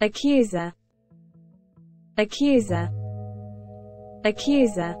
accuser. Accuser. Accuser.